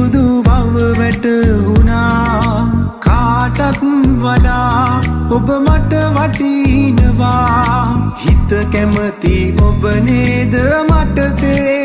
පුරුදු බව වැටහුණා කාටත් වඩා ඔබ මට වටිනවා. හිත කැමති ඔබ නේද මට තේරුණා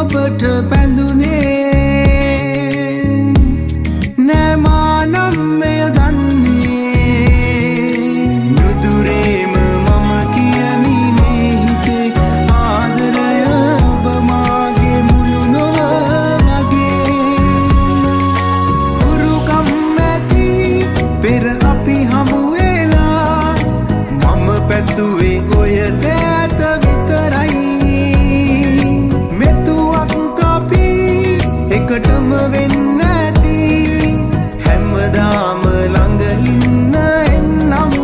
ඔබට පැඳුනේ නෑමානම් මෙය දන්නේ නුදුරේම මම කියමි මේ හිතේ ආදරය ඔබ මාගේ මුළු නොව වගේ උරුකම් ඇති පෙර අපි හමුවෙලා මම පැත්තුවේ ඔය දෑත එකටම වෙන්න ඇති. හැමදාම ළඟ ඉන්න එන්නම්.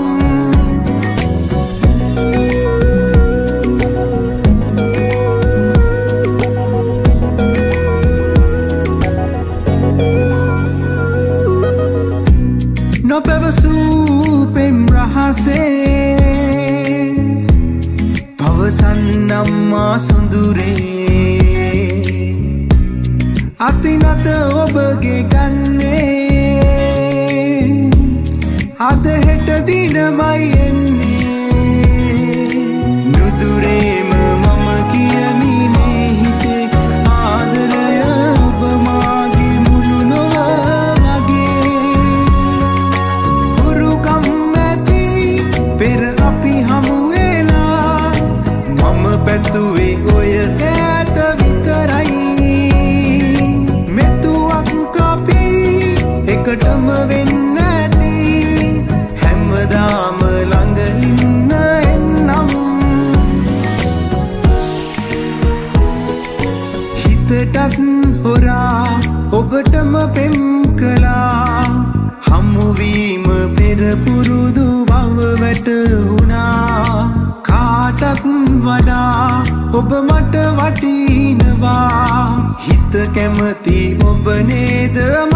නොපැවසූ පෙම් රහසේ පවසන්නම්මා සොඳුරේ. අතිනත ඔබගේ ගන්නේ අද හෙට දිනමයි ඔබටම පෙම් කලා හමුවීම පෙරපුරුදු බව වැටහුණා කාටත් වඩා ඔබ මට වටිනවා. හිත කැමති ඔබ නේද? මට තේ